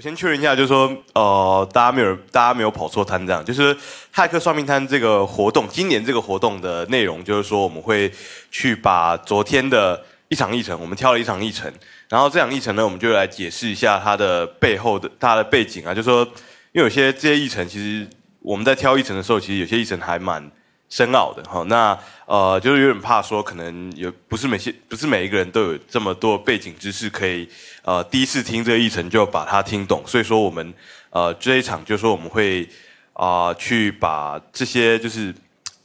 我先确认一下，就是说，呃，大家没有，大家没有跑错摊，这样，就是骇客算命摊这个活动，今年这个活动的内容，就是说，我们会去把昨天的一场议程，我们挑了一场议程，然后这场议程呢，我们就来解释一下它的背后的它的背景啊，就是说，因为有些这些议程，其实我们在挑议程的时候，其实有些议程还蛮。深奥的哈，那呃，就是有点怕说，可能有不是每些不是每一个人都有这么多背景知识，可以呃第一次听这个议程就把它听懂。所以说我们呃这一场就是说我们会啊去把这些就是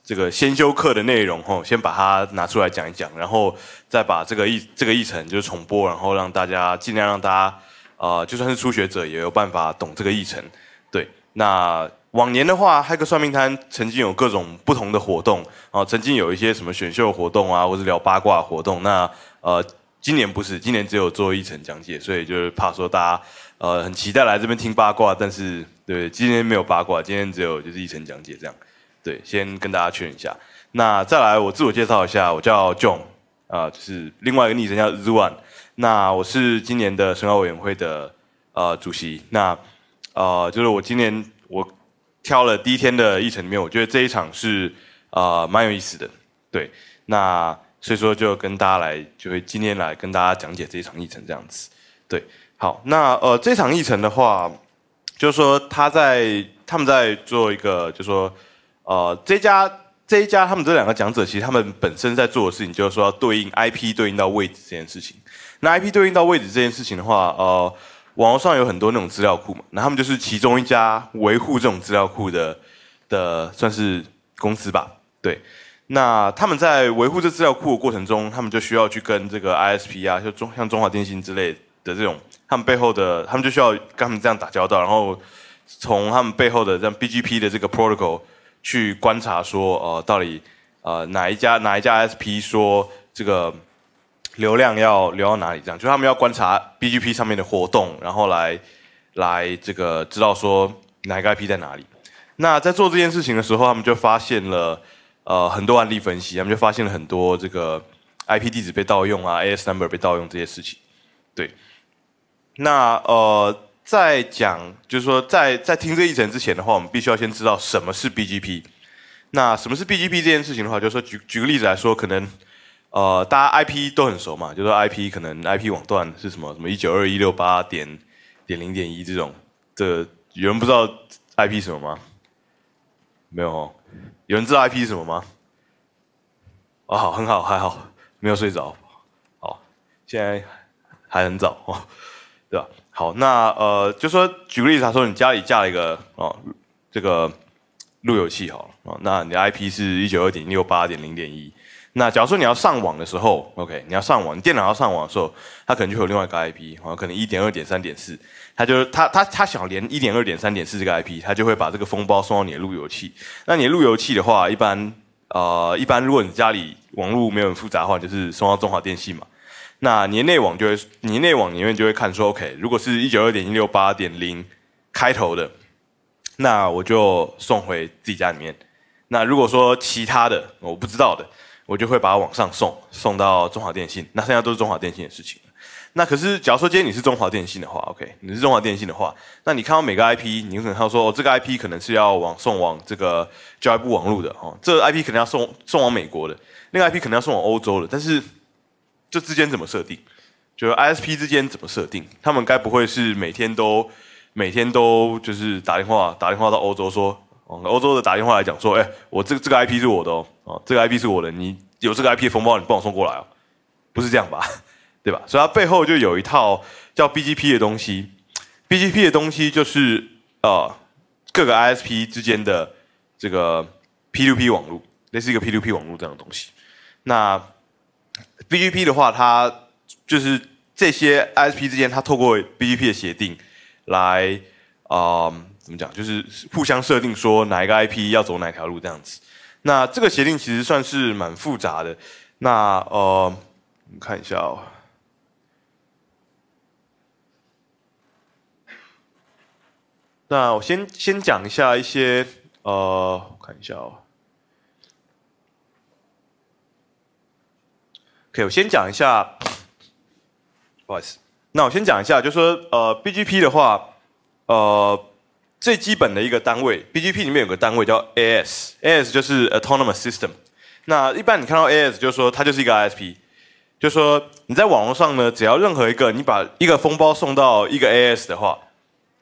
这个先修课的内容哈，先把它拿出来讲一讲，然后再把这个议这个议程就是重播，然后让大家尽量让大家呃就算是初学者也有办法懂这个议程。对，那。往年的话，骇客算命摊曾经有各种不同的活动啊，曾经有一些什么选秀活动啊，或者聊八卦活动。那呃，今年不是，今年只有做一层讲解，所以就是怕说大家呃很期待来这边听八卦，但是对，今天没有八卦，今天只有就是一层讲解这样。对，先跟大家确认一下。那再来，我自我介绍一下，我叫 John 啊，就是另外一个昵称叫 Zuan。那我是今年的申奥委员会的呃主席。那呃，就是我今年我。挑了第一天的议程里面，我觉得这一场是呃蛮有意思的，对，那所以说就跟大家来，就会今天来跟大家讲解这一场议程这样子，对，好，那呃这场议程的话，就是说他在他们在做一个，就是说呃这家这一家他们这两个讲者，其实他们本身在做的事情，就是说要对应 IP 对应到位置这件事情。那 IP 对应到位置这件事情的话，呃。网络上有很多那种资料库嘛，那他们就是其中一家维护这种资料库的的算是公司吧，对。那他们在维护这资料库的过程中，他们就需要去跟这个 ISP 啊，就中像中华电信之类的这种，他们背后的，他们就需要跟他们这样打交道，然后从他们背后的这样 BGP 的这个 protocol 去观察说，呃，到底呃哪一家哪一家 ISP 说这个。流量要流到哪里？这样，就他们要观察 BGP 上面的活动，然后来来这个知道说哪个 IP 在哪里。那在做这件事情的时候，他们就发现了呃很多案例分析，他们就发现了很多这个 IP 地址被盗用啊，AS number 被盗用这些事情。对，那呃在讲就是说在在听这一层之前的话，我们必须要先知道什么是 BGP。那什么是 BGP 这件事情的话，就是说举举个例子来说，可能。呃，大家 IP 都很熟嘛，就说 IP 可能 IP 网段是什么什么一九二一六八点点零点一这种，这有人不知道 IP 什么吗？没有哦，有人知道 IP 什么吗？哦，好，很好，还好，没有睡着，好，现在还很早哦，对吧？好，那呃，就说举个例子，他说你家里架了一个哦，这个路由器好了，哦，那你的 IP 是一九二点六八点零点一。那假如说你要上网的时候，OK，你要上网，你电脑要上网的时候，它可能就有另外一个 IP，好，可能一点二点三点四，它就它它它想连一点二点三点四这个 IP，它就会把这个封包送到你的路由器。那你的路由器的话，一般呃一般如果你家里网络没有很复杂的话，就是送到中华电信嘛。那你的内网就会，你内网里面就会看说，OK，如果是一九二点一六八点零开头的，那我就送回自己家里面。那如果说其他的我不知道的。我就会把它往上送，送到中华电信。那剩下都是中华电信的事情那可是，假如说今天你是中华电信的话，OK，你是中华电信的话，那你看到每个 IP，你可能要说，哦，这个 IP 可能是要往送往这个教育部网络的，哦，这个 IP 可能要送送往美国的，那个 IP 可能要送往欧洲的。但是，这之间怎么设定？就是 ISP 之间怎么设定？他们该不会是每天都每天都就是打电话打电话到欧洲说？哦，欧洲的打电话来讲说，哎，我这这个 IP 是我的哦，哦，这个 IP 是我的，你有这个 IP 的封包，你帮我送过来哦，不是这样吧？对吧？所以它背后就有一套叫 BGP 的东西，BGP 的东西就是呃各个 ISP 之间的这个 P2P 网络，类似一个 P2P 网络这样的东西。那 BGP 的话，它就是这些 ISP 之间，它透过 BGP 的协定来啊。怎么讲？就是互相设定说哪一个 IP 要走哪条路这样子。那这个协定其实算是蛮复杂的。那呃，我们看一下哦。那我先先讲一下一些呃，我看一下哦。OK，我先讲一下，不好意思。那我先讲一下，就说呃，BGP 的话。呃最基本的一个单位，BGP 里面有个单位叫 AS，AS 就是 Autonomous System。那一般你看到 AS 就是说它就是一个 ISP，就是说你在网络上呢，只要任何一个你把一个封包送到一个 AS 的话，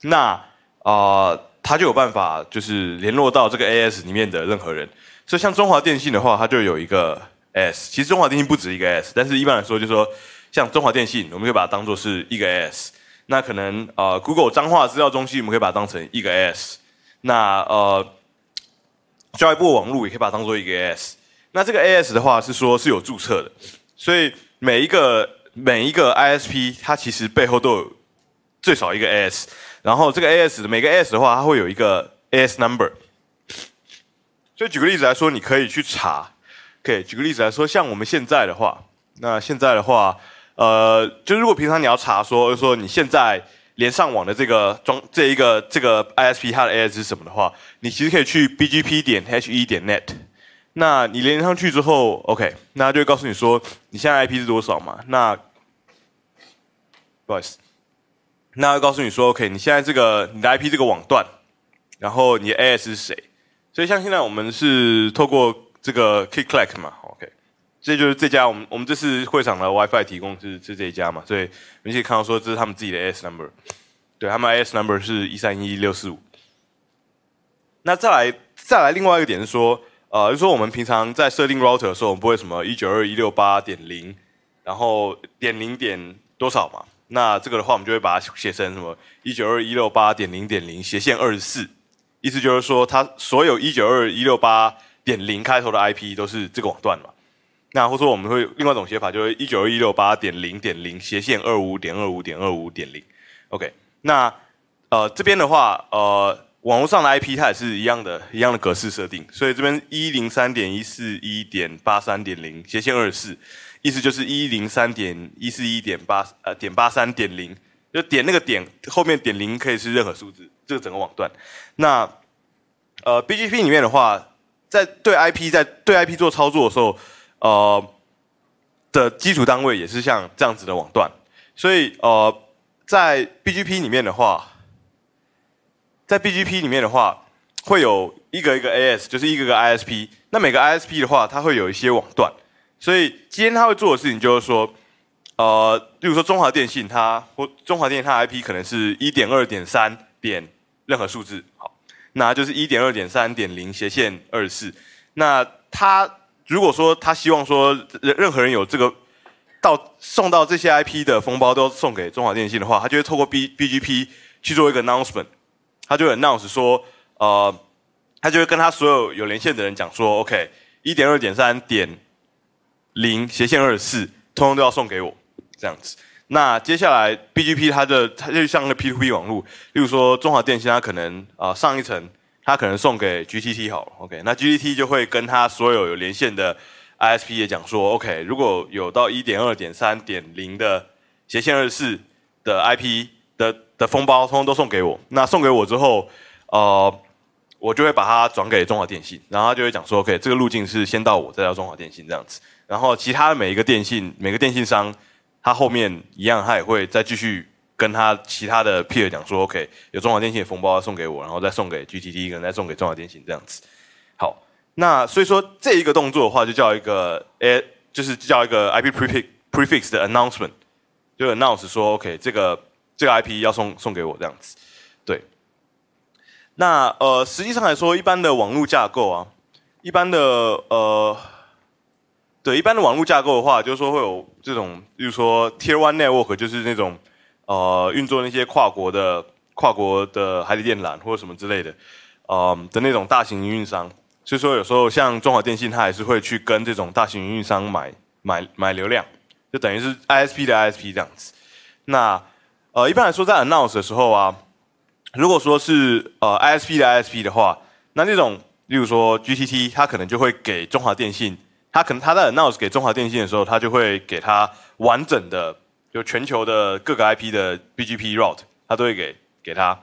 那啊它就有办法就是联络到这个 AS 里面的任何人。所以像中华电信的话，它就有一个 S。其实中华电信不止一个 S，但是一般来说就是说像中华电信，我们可以把它当做是一个 S。那可能呃，Google 脏话资料中心，我们可以把它当成一个 S。那呃，教育部网络也可以把它当做一个 S。那这个 AS 的话是说是有注册的，所以每一个每一个 ISP 它其实背后都有最少一个 AS。然后这个 AS 每个 AS 的话，它会有一个 AS number。所以举个例子来说，你可以去查。可以举个例子来说，像我们现在的话，那现在的话。呃，就是如果平常你要查说说你现在连上网的这个装这一个这个 ISP 它的 AS 是什么的话，你其实可以去 BGP 点 HE 点 net。那你连上去之后，OK，那就会告诉你说你现在 IP 是多少嘛？那不好意思，那会告诉你说 OK，你现在这个你的 IP 这个网段，然后你的 AS 是谁？所以像现在我们是透过这个 KickClic 嘛。这就是这家我们我们这次会场的 WiFi 提供是是这一家嘛，所以你可以看到说这是他们自己的 S number，对他们 S number 是一三一六四五。那再来再来另外一个点是说，呃，就说我们平常在设定 router 的时候，我们不会什么一九二一六八点零，然后点零点多少嘛？那这个的话，我们就会把它写成什么一九二一六八点零点零斜线二十四，意思就是说它所有一九二一六八点零开头的 IP 都是这个网段嘛。那或者说我们会另外一种写法，就是一九二一六八点零点零斜线二五点二五点二五点零，OK。那呃这边的话，呃网络上的 IP 它也是一样的，一样的格式设定，所以这边一零三点一四一点八三点零斜线二四，意思就是一零三点一四一点八呃点八三点零，就点那个点后面点零可以是任何数字，这个整个网段。那呃 BGP 里面的话，在对 IP 在对 IP 做操作的时候。呃，的基础单位也是像这样子的网段，所以呃，在 BGP 里面的话，在 BGP 里面的话，会有一个一个 AS，就是一个个 ISP。那每个 ISP 的话，它会有一些网段，所以今天他会做的事情就是说，呃，例如说中华电信，它或中华电信它 IP 可能是一点二点三点任何数字，好，那就是一点二点三点零斜线二四，那它。如果说他希望说任任何人有这个到送到这些 IP 的封包都送给中华电信的话，他就会透过 B BGP 去做一个 announcement，他就 announce 说，呃，他就会跟他所有有连线的人讲说，OK，一点二点三点零斜线二十四，通通都要送给我这样子。那接下来 BGP 它的它就像个 P2P 网络，例如说中华电信它可能啊上一层。他可能送给 GTT 好了，OK，那 GTT 就会跟他所有有连线的 ISP 也讲说，OK，如果有到一点二点三点零的斜线二四的 IP 的的封包，通通都送给我。那送给我之后，呃，我就会把它转给中华电信，然后他就会讲说，OK，这个路径是先到我，再到中华电信这样子。然后其他的每一个电信，每个电信商，他后面一样，他也会再继续。跟他其他的 peer 讲说，OK，有中华电信的封包要送给我，然后再送给 GTT，可能再送给中华电信这样子。好，那所以说这一个动作的话，就叫一个，诶，就是叫一个 IP prefix prefix 的 announcement，就 announce 说，OK，这个这个 IP 要送送给我这样子。对。那呃，实际上来说，一般的网络架构啊，一般的呃，对，一般的网络架构的话，就是说会有这种，比如说 Tier One Network，就是那种。呃，运作那些跨国的、跨国的海底电缆或者什么之类的，呃的那种大型运营商，所以说有时候像中华电信，它还是会去跟这种大型运营商买买买流量，就等于是 ISP 的 ISP 这样子。那呃，一般来说在 announce 的时候啊，如果说是呃 ISP 的 ISP 的话，那那种例如说 GTT，它可能就会给中华电信，它可能它在 announce 给中华电信的时候，它就会给它完整的。就全球的各个 IP 的 BGP route，他都会给给他，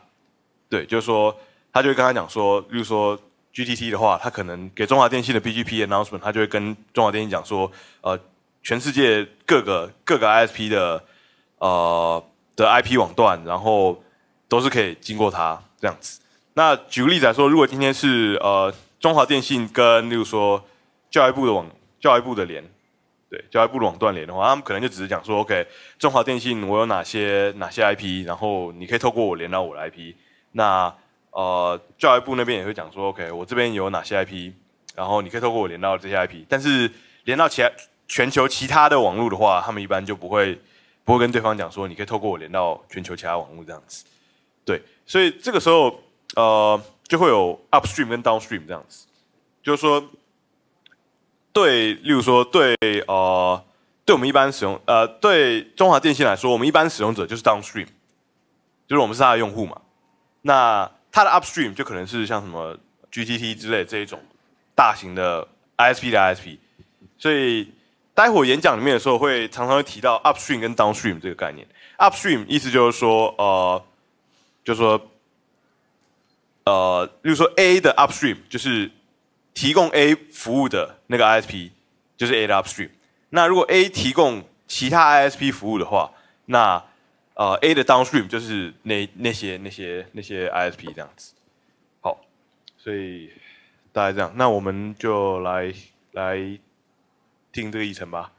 对，就是说，他就会跟他讲说，例如说 GTT 的话，他可能给中华电信的 BGP announcement，他就会跟中华电信讲说，呃，全世界各个各个 ISP 的呃的 IP 网段，然后都是可以经过它这样子。那举个例子来说，如果今天是呃中华电信跟例如说教育部的网教育部的联，对教育部的网断联的话，他们可能就只是讲说，OK，中华电信我有哪些哪些 IP，然后你可以透过我连到我的 IP。那呃教育部那边也会讲说，OK，我这边有哪些 IP，然后你可以透过我连到这些 IP。但是连到其他全球其他的网络的话，他们一般就不会不会跟对方讲说，你可以透过我连到全球其他网络这样子。对，所以这个时候呃就会有 upstream 跟 downstream 这样子，就是说对，例如说对呃对我们一般使用呃对中华电信来说，我们一般使用者就是 downstream，就是我们是它的用户嘛。那它的 upstream 就可能是像什么 GTT 之类这一种大型的 ISP 的 ISP，所以待会演讲里面的时候会常常会提到 upstream 跟 downstream 这个概念。upstream 意思就是说，呃，就是说，呃，例如说 A 的 upstream 就是提供 A 服务的那个 ISP，就是 A 的 upstream。那如果 A 提供其他 ISP 服务的话，那呃，A 的 downstream 就是那那些那些那些 ISP 这样子，好，所以大概这样，那我们就来来听这个议程吧。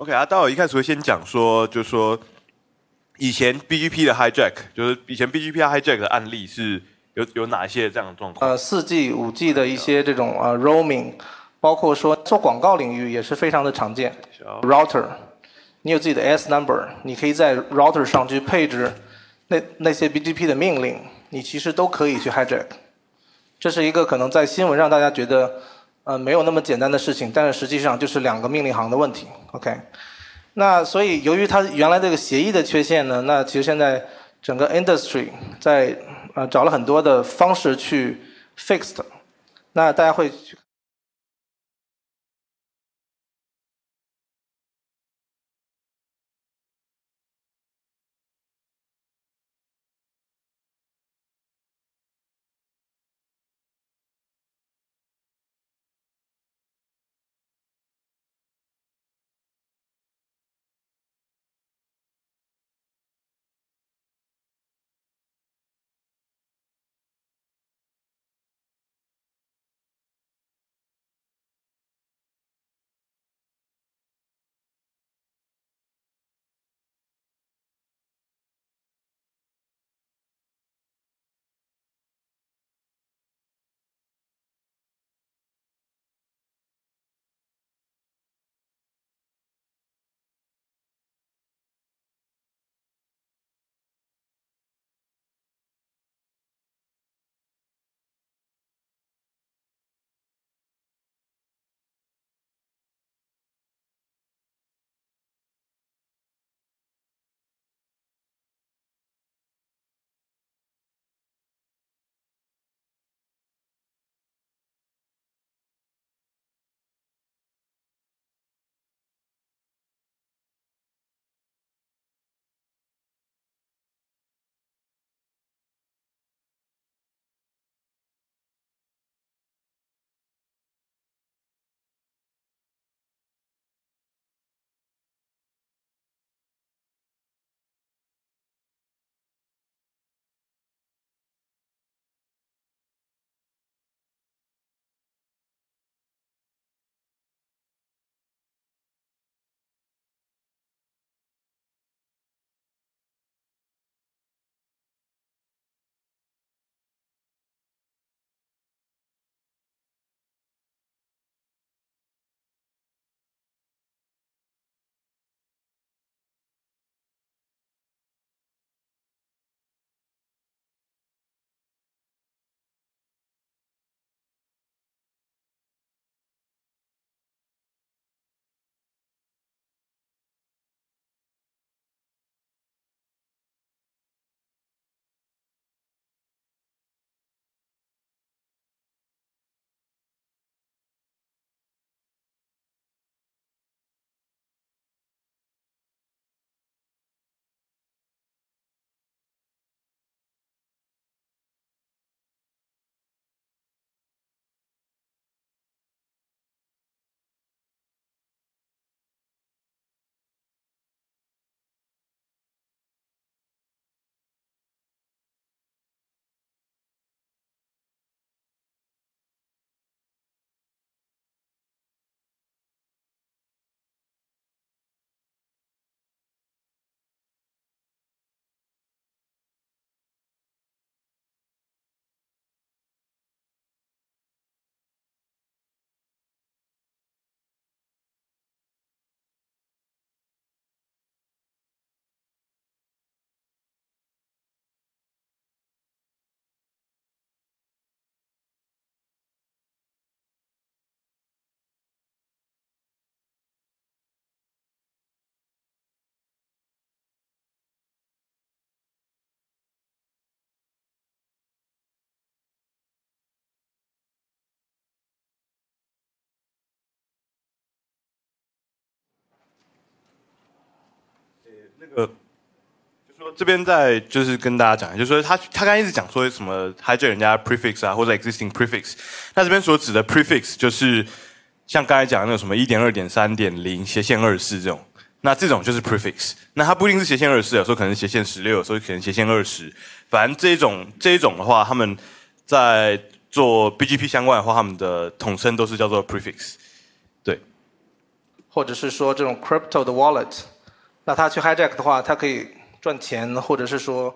OK 啊，待会一开始会先讲说，就是说以前 BGP 的 hijack，就是以前 BGP hijack 的案例是有有哪一些这样的状况？呃，四 G、五 G 的一些这种呃 roaming，包括说做广告领域也是非常的常见。Router，你有自己的 S number，你可以在 router 上去配置那那些 BGP 的命令，你其实都可以去 hijack。这是一个可能在新闻上大家觉得。呃，没有那么简单的事情，但是实际上就是两个命令行的问题。OK，那所以由于它原来这个协议的缺陷呢，那其实现在整个 industry 在呃找了很多的方式去 fixed，那大家会。那个，就说这边在就是跟大家讲，就是说他他刚才一直讲说什么还叫人家 prefix 啊，或者 existing prefix，那这边所指的 prefix 就是像刚才讲的那种什么一点二点三点零斜线二四这种，那这种就是 prefix，那它不一定是斜线二四，有时候可能斜线十六，有时候可能斜线二十，反正这一种这一种的话，他们在做 BGP 相关的话，他们的统称都是叫做 prefix，对。或者是说这种 crypto 的 wallet，那他去 hijack 的话，他可以赚钱，或者是说。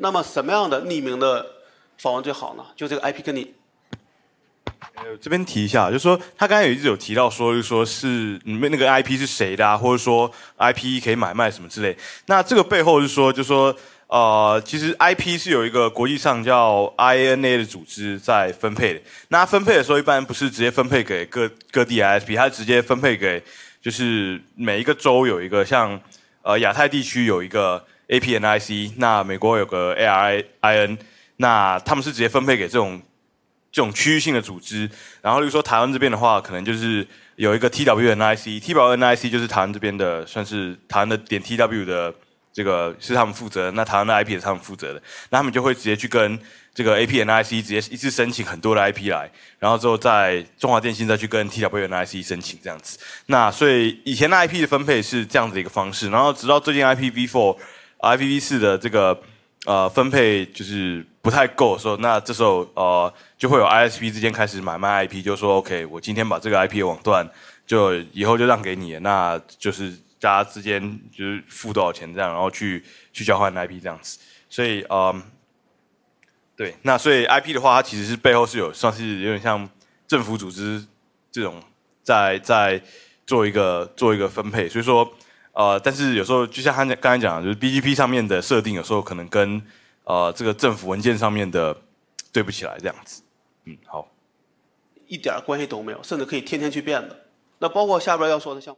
那么什么样的匿名的访问最好呢？就这个 IP 跟你。呃，这边提一下，就是说他刚才有一直有提到说，就是说是你们那个 IP 是谁的啊，或者说 IP 可以买卖什么之类。那这个背后是说，就说呃，其实 IP 是有一个国际上叫 INA 的组织在分配的。那分配的时候，一般不是直接分配给各各地 ISP，它直接分配给就是每一个州有一个，像呃亚太地区有一个 APNIC，那美国有个 ARIN，那他们是直接分配给这种。这种区域性的组织，然后，例如说台湾这边的话，可能就是有一个 TWNIC，TWNIC 就是台湾这边的，算是台湾的点 TW 的这个是他们负责，那台湾的 IP 也是他们负责的，那他们就会直接去跟这个 APNIC 直接一次申请很多的 IP 来，然后之后在中华电信再去跟 TWNIC 申请这样子。那所以以前的 IP 的分配是这样子一个方式，然后直到最近 ipb four、IPv4 的这个呃分配就是不太够的时候，那这时候呃。就会有 ISP 之间开始买卖 IP，就说 OK，我今天把这个 IP 网段就以后就让给你，那就是大家之间就是付多少钱这样，然后去去交换 IP 这样子。所以嗯，对，那所以 IP 的话，它其实是背后是有算是有点像政府组织这种在在做一个做一个分配。所以说呃，但是有时候就像他刚才讲，就是 BGP 上面的设定，有时候可能跟呃这个政府文件上面的对不起来这样子。嗯，好，一点关系都没有，甚至可以天天去变的。那包括下边要说的像。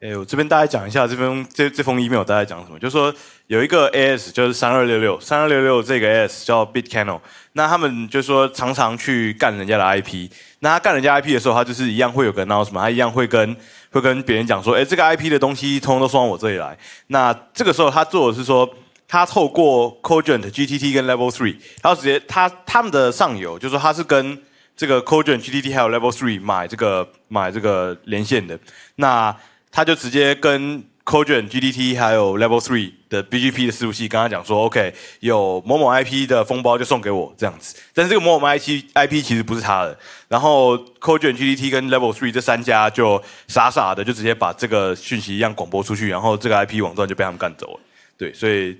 哎，我这边大概讲一下这封这这封 email 大概讲什么，就是说有一个 AS 就是三二六六三二六六这个 AS 叫 BitCannel，那他们就说常常去干人家的 IP，那他干人家 IP 的时候，他就是一样会有个那什么他一样会跟会跟别人讲说，哎，这个 IP 的东西通通都送到我这里来。那这个时候他做的是说，他透过 Cogent GTT 跟 Level Three，他直接他他们的上游，就是说他是跟这个 Cogent GTT 还有 Level Three 买这个买这个连线的，那。他就直接跟 Cogent GDT 还有 Level Three 的 BGP 的伺服器跟他讲说，OK，有某某 IP 的封包就送给我这样子。但是这个某某 IP IP 其实不是他的。然后 Cogent GDT 跟 Level Three 这三家就傻傻的就直接把这个讯息一样广播出去，然后这个 IP 网站就被他们干走了。对，所以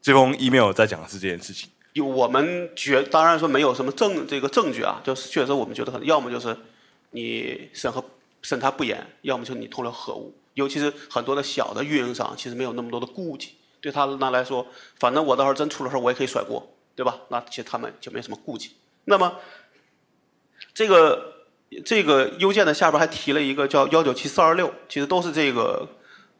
这封 email 在讲的是这件事情。有我们觉当然说没有什么证这个证据啊，就是确实我们觉得可能要么就是你审核。审查不严，要么就你通了核物，尤其是很多的小的运营商，其实没有那么多的顾忌，对他那来说，反正我到时候真出了事我也可以甩锅，对吧？那其实他们就没什么顾忌。那么，这个这个邮件的下边还提了一个叫幺九七四二六，其实都是这个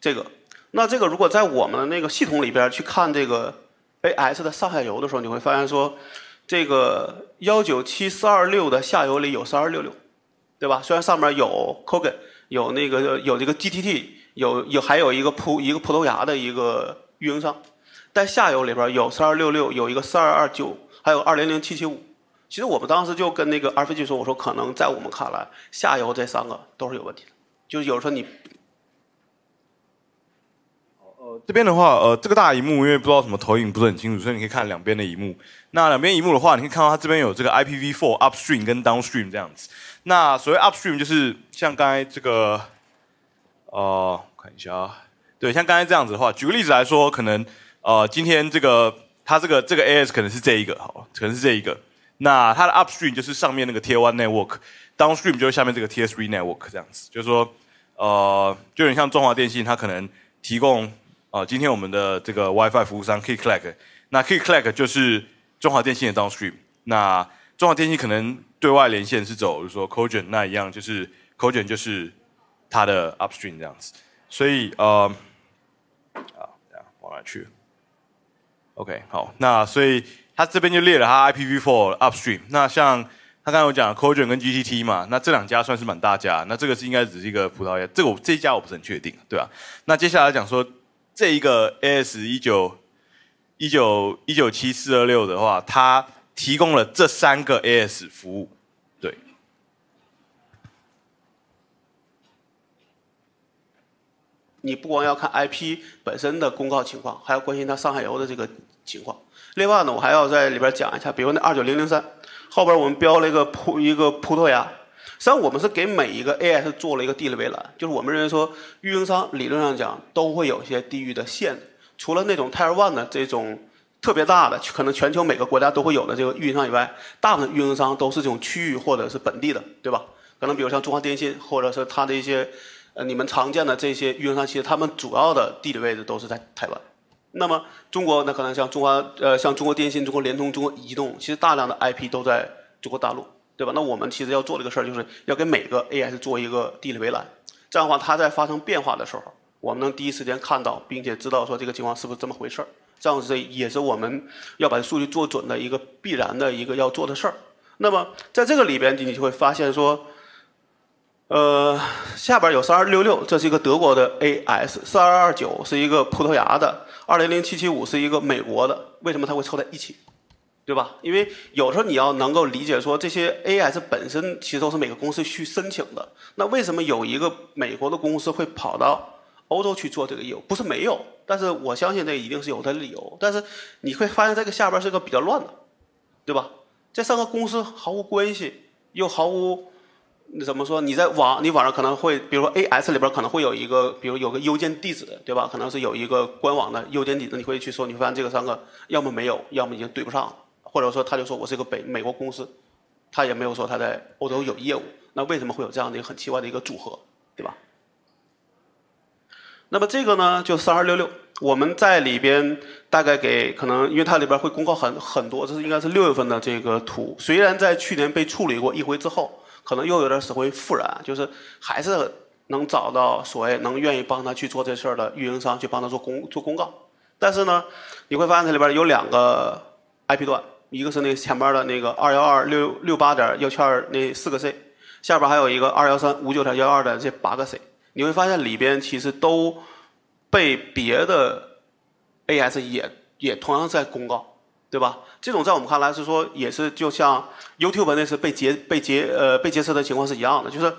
这个。那这个如果在我们那个系统里边去看这个 AS 的上下游的时候，你会发现说，这个幺九七四二六的下游里有三二六六。对吧？虽然上面有 Cogen，有那个有这个 GTT，有有还有一个葡一个葡萄牙的一个运营商，但下游里边有四二六六，有一个四二二九，还有二零零七七五。其实我们当时就跟那个 r f g 说，我说可能在我们看来，下游这三个都是有问题的。就是有时候你，呃，这边的话，呃，这个大荧幕因为不知道什么投影不是很清楚，所以你可以看两边的荧幕。那两边荧幕的话，你可以看到它这边有这个 IPv4 upstream 跟 downstream 这样子。那所谓 upstream 就是像刚才这个，呃，看一下啊，对，像刚才这样子的话，举个例子来说，可能呃，今天这个它这个这个 AS 可能是这一个，好，可能是这一个。那它的 upstream 就是上面那个 Tier One Network，downstream 就是下面这个 Tier Three Network 这样子，就是说，呃，就有点像中华电信，它可能提供呃，今天我们的这个 WiFi 服务商 KeyClick，那 KeyClick 就是中华电信的 downstream，那中华电信可能。对外连线是走，就是说 Cogen 那一样，就是 Cogen 就是它的 upstream 这样子，所以呃，啊，往哪去？OK，好，那所以他这边就列了他 IPv4 upstream。那像他刚才有讲 Cogen 跟 GTT 嘛，那这两家算是蛮大家，那这个是应该只是一个葡萄牙，这个我这一家我不是很确定，对吧？那接下来讲说这一个 AS 一九一九一九七四二六的话，它。提供了这三个 AS 服务，对。你不光要看 IP 本身的公告情况，还要关心它上下游的这个情况。另外呢，我还要在里边讲一下，比如那二九零零三后边我们标了一个葡一个葡萄牙，实际上我们是给每一个 AS 做了一个地理围栏，就是我们认为说运营商理论上讲都会有一些地域的限制，除了那种 Tier One 的这种。特别大的，可能全球每个国家都会有的这个运营商以外，大部分运营商都是这种区域或者是本地的，对吧？可能比如像中华电信，或者是它的一些呃你们常见的这些运营商，其实他们主要的地理位置都是在台湾。那么中国那可能像中华呃像中国电信、中国联通、中国移动，其实大量的 IP 都在中国大陆，对吧？那我们其实要做这个事儿，就是要给每个 AS 做一个地理围栏，这样的话它在发生变化的时候，我们能第一时间看到，并且知道说这个情况是不是这么回事儿。这样子也是我们要把数据做准的一个必然的一个要做的事儿。那么在这个里边，你就会发现说，呃，下边有三二六六，这是一个德国的 AS；四二二九是一个葡萄牙的；二零零七七五是一个美国的。为什么它会凑在一起？对吧？因为有时候你要能够理解说，这些 AS 本身其实都是每个公司去申请的。那为什么有一个美国的公司会跑到？欧洲去做这个业务不是没有，但是我相信这一定是有它的理由。但是你会发现这个下边是个比较乱的，对吧？这三个公司毫无关系，又毫无怎么说？你在网你网上可能会，比如说 AS 里边可能会有一个，比如有个邮件地址，对吧？可能是有一个官网的邮件地址，你会去搜，你会发现这个三个要么没有，要么已经对不上，或者说他就说我是一个北美国公司，他也没有说他在欧洲有业务，那为什么会有这样的一个很奇怪的一个组合，对吧？那么这个呢，就三二六六，我们在里边大概给可能，因为它里边会公告很很多，这是应该是六月份的这个图。虽然在去年被处理过一回之后，可能又有点死灰复燃，就是还是能找到所谓能愿意帮他去做这事儿的运营商，去帮他做公做公告。但是呢，你会发现它里边有两个 IP 段，一个是那前面的那个二幺二六六八点幺七二那四个 C，下边还有一个二幺三五九点幺二的这八个 C。你会发现里边其实都被别的 AS 也也同样在公告，对吧？这种在我们看来是说也是就像 YouTube 那次被劫被劫呃被劫持的情况是一样的，就是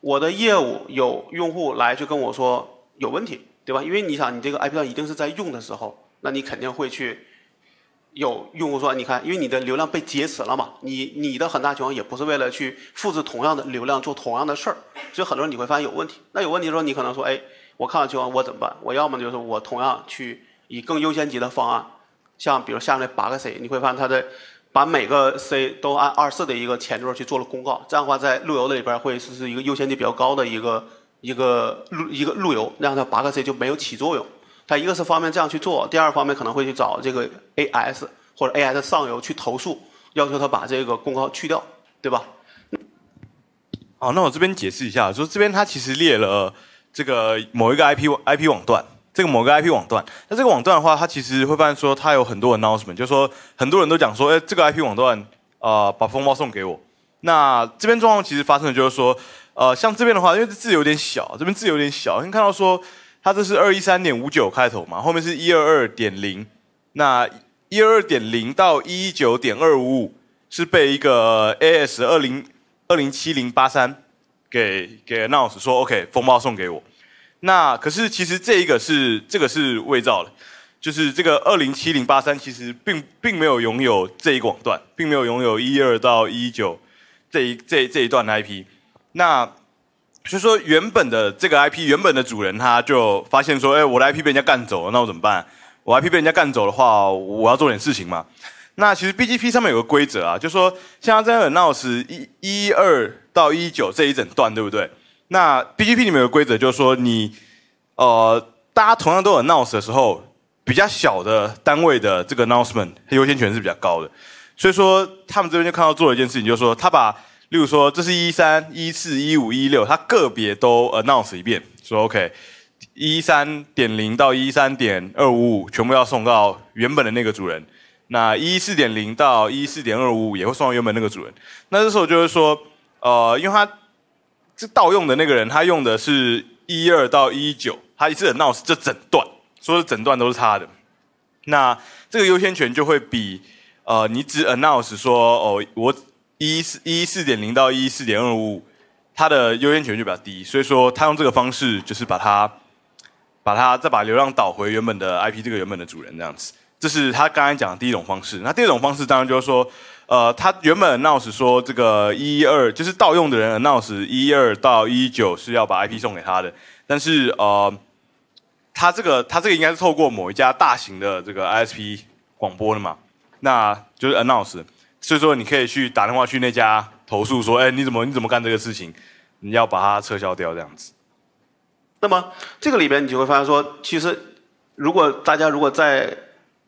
我的业务有用户来就跟我说有问题。对吧？因为你想，你这个 IP 段一定是在用的时候，那你肯定会去有用户说，你看，因为你的流量被劫持了嘛，你你的很大情况也不是为了去复制同样的流量做同样的事儿，所以很多人你会发现有问题。那有问题的时候，你可能说，哎，我看到情况我怎么办？我要么就是我同样去以更优先级的方案，像比如下面八个 C，你会发现它的把每个 C 都按二四的一个前缀去做了公告，这样的话在路由的里边会是是一个优先级比较高的一个。一个路一个路由，让它八个 C 就没有起作用。一个是方便这样去做，第二方面可能会去找这个 AS 或者 AS 上游去投诉，要求他把这个公告去掉，对吧？好，那我这边解释一下，说这边它其实列了这个某一个 IP IP 网段，这个某个 IP 网段，那这个网段的话，它其实会发现说它有很多 announcement，就是说很多人都讲说，哎，这个 IP 网段啊，把风暴送给我。那这边状况其实发生的就是说。呃，像这边的话，因为字有点小，这边字有点小，你看到说它这是二一三点五九开头嘛，后面是一二二点零，那一二二点零到一一九点二五五是被一个 AS 二零二零七零八三给给 announce 说 OK 风暴送给我，那可是其实这一个是这个是伪造的，就是这个二零七零八三其实并并没有拥有这一广段，并没有拥有一二到一九这一这这一段的 IP。那就说原本的这个 IP 原本的主人他就发现说，哎，我的 IP 被人家干走了，那我怎么办？我 IP 被人家干走的话，我要做点事情嘛。那其实 BGP 上面有个规则啊，就说像这样的 NOS 一一二到一九这一整段，对不对？那 BGP 里面有个规则，就是说你呃大家同样都有 NOS 的时候，比较小的单位的这个 announcement 优先权是比较高的。所以说他们这边就看到做了一件事情，就是说他把例如说，这是一三一四一五一六，它个别都 announce 一遍，说 OK，一三点零到一三点二五五全部要送到原本的那个主人，那一四点零到一四点二五五也会送到原本那个主人。那这时候就是说，呃，因为他这盗用的那个人，他用的是一二到一九，他一次 announce 这整段，所有整段都是他的，那这个优先权就会比呃你只 announce 说哦我。一四一四点零到一四点二五，它的优先权就比较低，所以说他用这个方式就是把它，把它再把流量导回原本的 IP 这个原本的主人这样子，这是他刚才讲的第一种方式。那第二种方式当然就是说，呃，他原本 announce 说这个一二就是盗用的人 announce 一二到一九是要把 IP 送给他的，但是呃，他这个他这个应该是透过某一家大型的这个 ISP 广播的嘛，那就是 announce。所以说，你可以去打电话去那家投诉，说：“哎，你怎么你怎么干这个事情？你要把它撤销掉，这样子。”那么这个里边，你就会发现说，其实如果大家如果在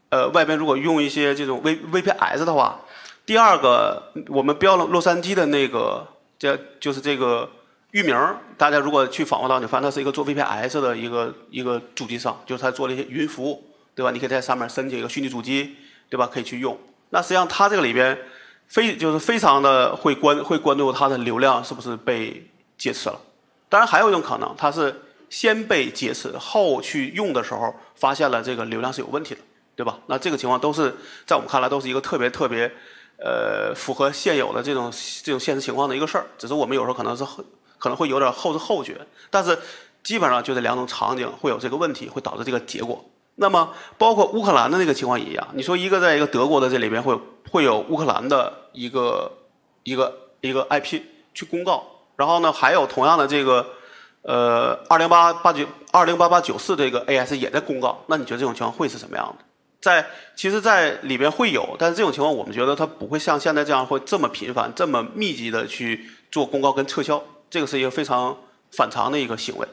呃外边如果用一些这种 V VPS 的话，第二个我们标了洛杉矶的那个，这就是这个域名，大家如果去访问到，你发现它是一个做 VPS 的一个一个主机上，就是它做了一些云服务，对吧？你可以在上面申请一个虚拟主机，对吧？可以去用。那实际上，它这个里边非就是非常的会关会关注它的流量是不是被劫持了。当然，还有一种可能，它是先被劫持，后去用的时候发现了这个流量是有问题的，对吧？那这个情况都是在我们看来都是一个特别特别呃符合现有的这种这种现实情况的一个事儿。只是我们有时候可能是可能会有点后知后觉，但是基本上就这两种场景会有这个问题，会导致这个结果。那么，包括乌克兰的那个情况也一样。你说一个在一个德国的这里边会会有乌克兰的一个一个一个 IP 去公告，然后呢还有同样的这个呃二零八八九二零八八九四这个 AS 也在公告，那你觉得这种情况会是什么样的？在其实，在里边会有，但是这种情况我们觉得它不会像现在这样会这么频繁、这么密集的去做公告跟撤销，这个是一个非常反常的一个行为。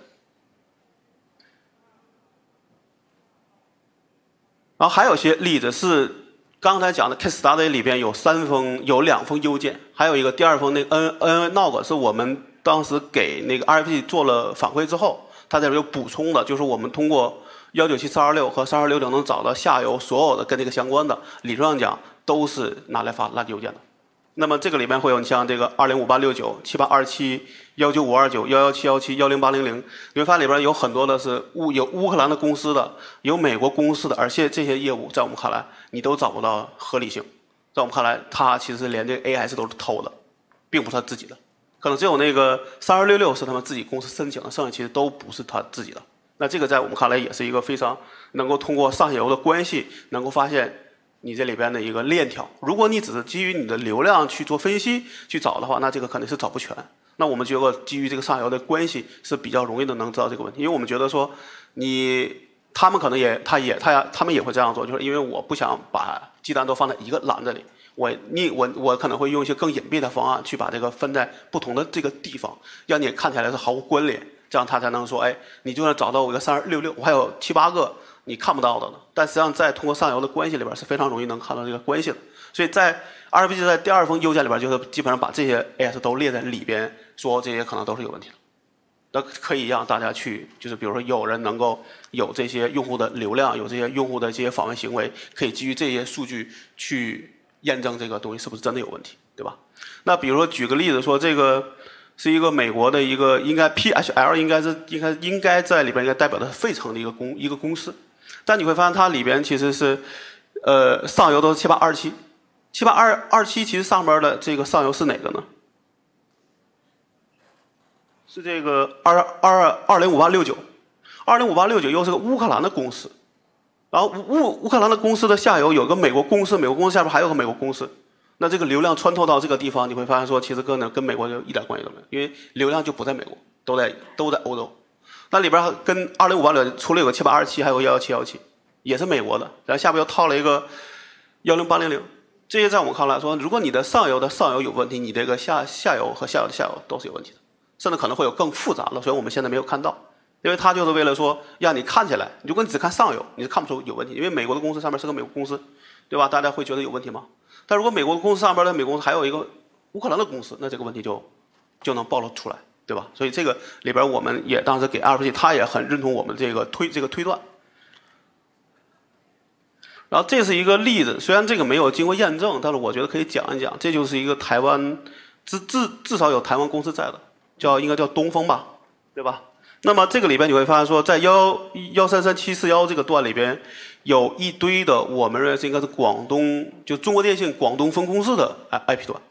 然后还有些例子是刚才讲的 case study 里边有三封有两封邮件，还有一个第二封那 n n log 是我们当时给那个 RFP 做了反馈之后，它这边有补充的，就是我们通过幺九七三二六和三二六零能找到下游所有的跟这个相关的，理论上讲都是拿来发垃圾邮件的。那么这个里面会有你像这个二零五八六九、七八二七、幺九五二九、幺幺七幺七、幺零八零零，你会发现里边有很多的是乌有乌克兰的公司的，有美国公司的，而且这些业务在我们看来你都找不到合理性。在我们看来，他其实连这个 AS 都是偷的，并不是他自己的，可能只有那个三二六六是他们自己公司申请的，剩下其实都不是他自己的。那这个在我们看来也是一个非常能够通过上下游的关系，能够发现你这里边的一个链条。如果你只是基于你的流量去做分析去找的话，那这个肯定是找不全。那我们觉得基于这个上游的关系是比较容易的能知道这个问题，因为我们觉得说你。他们可能也，他也，他他们也会这样做，就是因为我不想把鸡蛋都放在一个篮子里，我你我我可能会用一些更隐蔽的方案去把这个分在不同的这个地方，让你看起来是毫无关联，这样他才能说，哎，你就算找到我一个三二六六，我还有七八个你看不到的呢。但实际上在通过上游的关系里边是非常容易能看到这个关系的。所以在 RPC 在第二封邮件里边，就是基本上把这些 AS 都列在里边，说这些可能都是有问题的。那可以让大家去，就是比如说有人能够有这些用户的流量，有这些用户的这些访问行为，可以基于这些数据去验证这个东西是不是真的有问题，对吧？那比如说举个例子说，这个是一个美国的一个应该 PHL 应该是应该应该在里边应该代表的费城的一个公一个公司，但你会发现它里边其实是呃上游都是七八二七，七八二二七其实上边的这个上游是哪个呢？是这个二二二零五八六九，二零五八六九又是个乌克兰的公司，然后乌乌克兰的公司的下游有个美国公司，美国公司下边还有个美国公司，那这个流量穿透到这个地方，你会发现说，其实跟呢跟美国就一点关系都没有，因为流量就不在美国，都在都在欧洲。那里边跟二零五八六除了有个七八二七，还有个幺幺七幺七，也是美国的，然后下边又套了一个幺零八零零，这些在我们看来说，如果你的上游的上游有问题，你这个下下游和下游的下游都是有问题的。甚至可能会有更复杂的，所以我们现在没有看到，因为它就是为了说让你看起来，如果你只看上游，你是看不出有问题，因为美国的公司上面是个美国公司，对吧？大家会觉得有问题吗？但如果美国的公司上边的美国公司还有一个乌克兰的公司，那这个问题就就能暴露出来，对吧？所以这个里边我们也当时给 r p 他也很认同我们这个推这个推断。然后这是一个例子，虽然这个没有经过验证，但是我觉得可以讲一讲，这就是一个台湾至至至少有台湾公司在的。叫应该叫东风吧，对吧？那么这个里边你会发现说，在幺幺三三七四幺这个段里边，有一堆的我们认为是应该是广东就中国电信广东分公司的 I IP 端。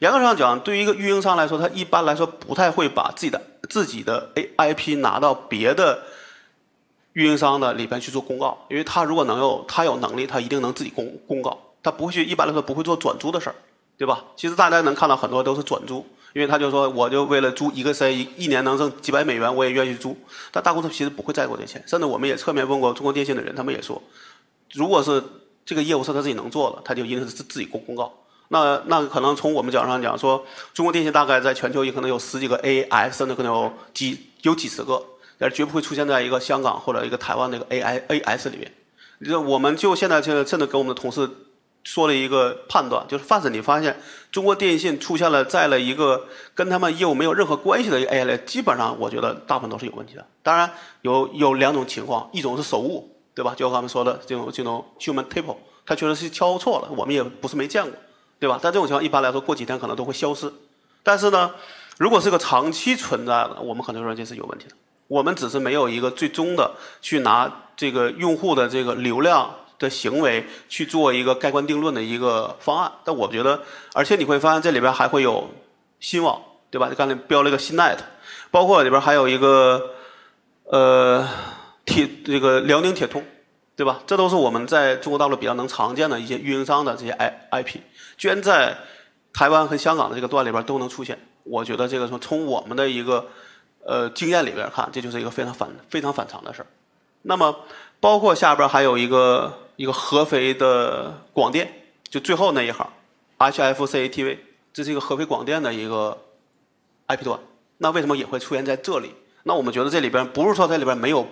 严格上讲，对于一个运营商来说，他一般来说不太会把自己的自己的 A I P 拿到别的运营商的里边去做公告，因为他如果能有他有能力，他一定能自己公公告，他不会去一般来说不会做转租的事儿，对吧？其实大家能看到很多都是转租。因为他就说，我就为了租一个 C，一年能挣几百美元，我也愿意租。但大公司其实不会在乎这钱，甚至我们也侧面问过中国电信的人，他们也说，如果是这个业务是他自己能做的，他就一定是自自己公公告。那那可能从我们角度上讲，说中国电信大概在全球也可能有十几个 AS，甚至可能有几有几十个，但是绝不会出现在一个香港或者一个台湾那个 AI AS 里面。就我们就现在现在甚至跟我们的同事。说了一个判断，就是凡是你发现中国电信出现了在了一个跟他们业务没有任何关系的 AI 类，基本上我觉得大部分都是有问题的。当然有有两种情况，一种是手误，对吧？就刚才说的这种这种 human typo，它确实是敲错了，我们也不是没见过，对吧？但这种情况一般来说过几天可能都会消失。但是呢，如果是个长期存在的，我们可能说这是有问题的。我们只是没有一个最终的去拿这个用户的这个流量。的行为去做一个盖棺定论的一个方案，但我觉得，而且你会发现这里边还会有新网，对吧？就刚才标了一个新 net，包括里边还有一个呃铁这个辽宁铁通，对吧？这都是我们在中国大陆比较能常见的一些运营商的这些 I I P，居然在台湾和香港的这个段里边都能出现，我觉得这个从从我们的一个呃经验里边看，这就是一个非常反非常反常的事儿。那么包括下边还有一个。一个合肥的广电，就最后那一行，HFCATV，这是一个合肥广电的一个 IP 端。那为什么也会出现在这里？那我们觉得这里边不是说这里边没有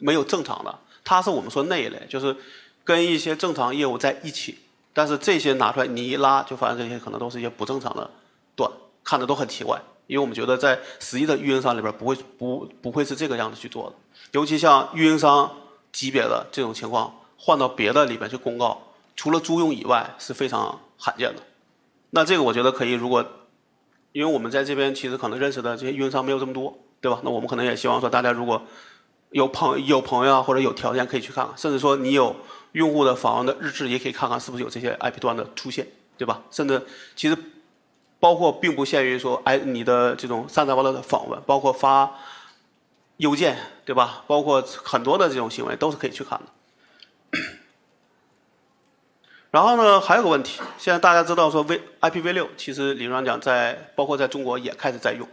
没有正常的，它是我们说那一类，就是跟一些正常业务在一起。但是这些拿出来你一拉，就发现这些可能都是一些不正常的段，看着都很奇怪，因为我们觉得在实际的运营商里边不会不不会是这个样子去做的，尤其像运营商级别的这种情况，换到别的里边去公告，除了租用以外是非常罕见的。那这个我觉得可以，如果因为我们在这边其实可能认识的这些运营商没有这么多，对吧？那我们可能也希望说大家如果有朋有朋友啊或者有条件可以去看看，甚至说你有用户的访问的日志也可以看看是不是有这些 IP 端的出现，对吧？甚至其实。包括并不限于说，哎，你的这种三杂八乱的访问，包括发邮件，对吧？包括很多的这种行为都是可以去看的。然后呢，还有个问题，现在大家知道说 V IPv 六，其实理论上讲，在包括在中国也开始在用，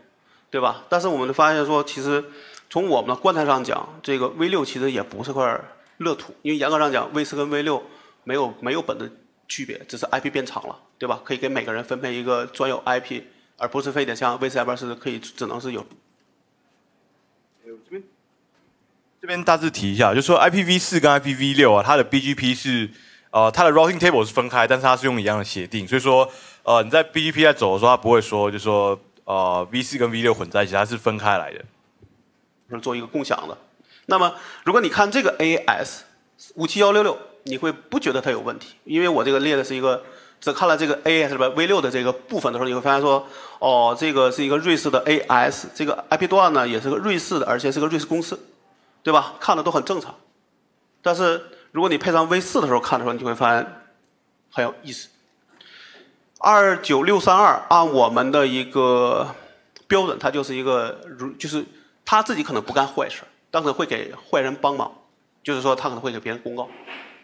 对吧？但是我们发现说，其实从我们的观察上讲，这个 V 六其实也不是块乐土，因为严格上讲，V 四跟 V 六没有没有本质区别，只是 IP 变长了。对吧？可以给每个人分配一个专有 IP，而不是非得像 VCF 是可以只能是有。这边这边大致提一下，就说 IPv 四跟 IPv 六啊，它的 BGP 是呃它的 routing table 是分开，但是它是用一样的协定，所以说呃你在 BGP 在走的时候，它不会说就说呃 V 四跟 V 六混在一起，它是分开来的，是做一个共享的。那么如果你看这个 AS 五七幺六六，你会不觉得它有问题？因为我这个列的是一个。只看了这个 AS 里边 V 六的这个部分的时候，你会发现说，哦，这个是一个瑞士的 AS，这个 IP 段呢也是个瑞士的，而且是个瑞士公司，对吧？看的都很正常。但是如果你配上 V 四的时候看的时候，你就会发现很有意思。二九六三二按我们的一个标准，它就是一个如就是他自己可能不干坏事，当时会给坏人帮忙，就是说他可能会给别人公告。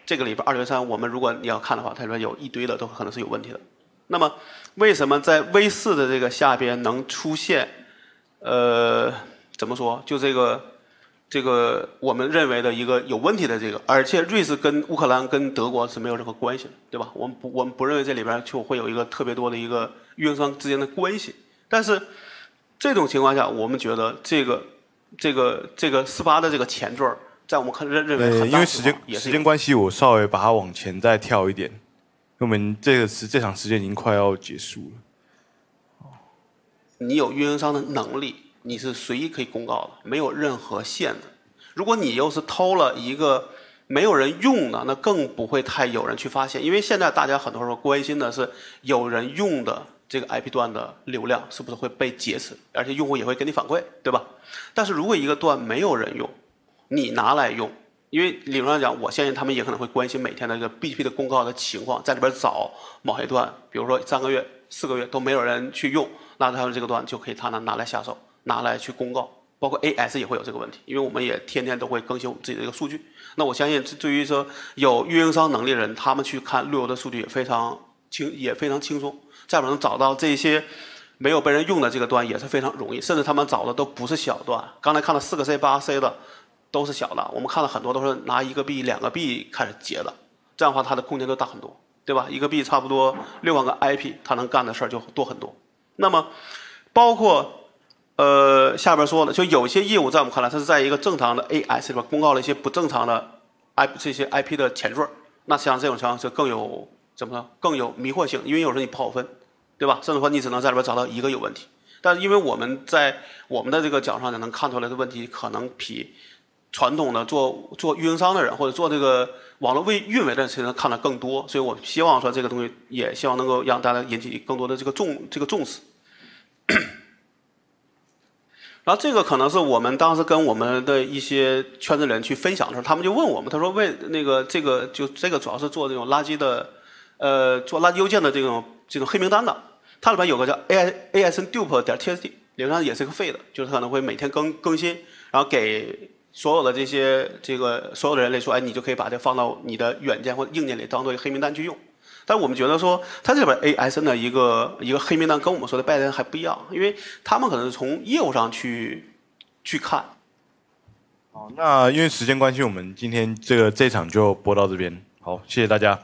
这个里边二六三，我们如果你要看的话，它里边有一堆的都可能是有问题的。那么，为什么在 V 四的这个下边能出现，呃，怎么说？就这个，这个我们认为的一个有问题的这个，而且瑞士跟乌克兰跟德国是没有任何关系的，对吧？我们不，我们不认为这里边就会有一个特别多的一个运营商之间的关系。但是这种情况下，我们觉得这个，这个，这个四八的这个前缀。在我们看认认为很，因为时间时间关系，我稍微把它往前再跳一点。我们这个是这场时间已经快要结束了。你有运营商的能力，你是随意可以公告的，没有任何限制。如果你又是偷了一个没有人用的，那更不会太有人去发现。因为现在大家很多时候关心的是有人用的这个 IP 段的流量是不是会被劫持，而且用户也会给你反馈，对吧？但是如果一个段没有人用，你拿来用，因为理论上讲，我相信他们也可能会关心每天的这个 BGP 的公告的情况，在里边找某些段，比如说三个月、四个月都没有人去用，那他们这个段就可以他拿拿来下手，拿来去公告。包括 AS 也会有这个问题，因为我们也天天都会更新我们自己的一个数据。那我相信，对于说有运营商能力的人，他们去看路由的数据也非常轻，也非常轻松。再不能找到这些没有被人用的这个段也是非常容易，甚至他们找的都不是小段。刚才看了四个 C、八 C 的。都是小的，我们看了很多都是拿一个币、两个币开始结的，这样的话它的空间就大很多，对吧？一个币差不多六万个 IP，它能干的事儿就多很多。那么，包括呃下边说的，就有些业务在我们看来，它是在一个正常的 AS 里边公告了一些不正常的 I 这些 IP 的前缀，那像这种情况就更有怎么说更有迷惑性，因为有时候你不好分，对吧？甚至说你只能在里边找到一个有问题，但是因为我们在我们的这个角上呢，能看出来的问题可能比。传统的做做运营商的人，或者做这个网络为运维的人，其实看得更多，所以我希望说这个东西也希望能够让大家引起更多的这个重这个重视。然后这个可能是我们当时跟我们的一些圈子人去分享的时候，他们就问我们，他说为那个这个就这个主要是做这种垃圾的，呃，做垃圾邮件的这种这种黑名单的，它里边有个叫 A I A S N DUP 点 T S D，理论上也是个废的，就是它可能会每天更更新，然后给。所有的这些这个所有的人类说，哎，你就可以把它放到你的软件或者硬件里当做一个黑名单去用。但我们觉得说，它这里边 ASN 的一个一个黑名单跟我们说的拜登还不一样，因为他们可能是从业务上去去看。好，那因为时间关系，我们今天这个这场就播到这边。好，谢谢大家。